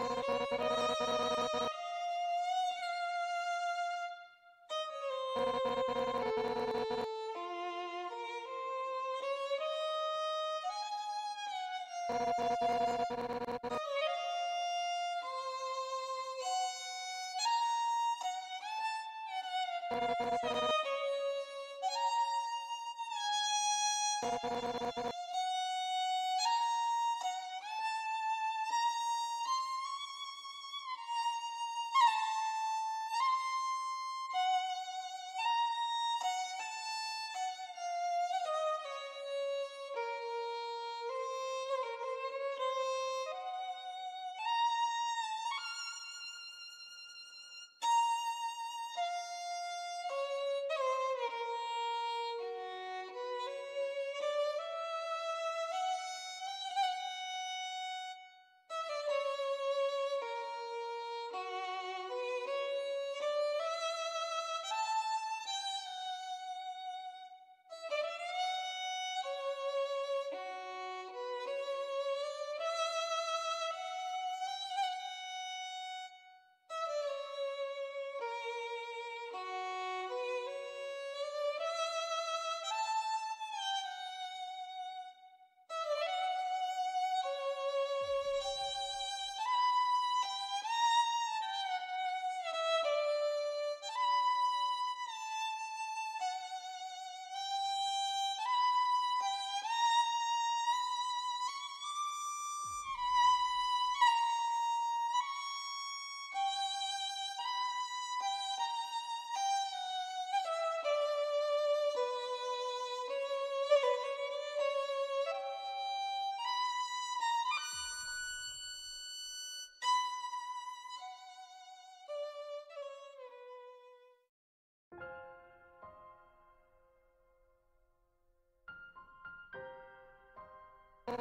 you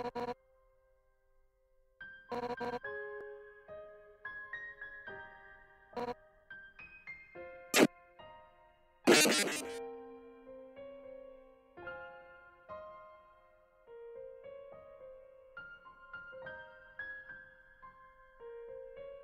you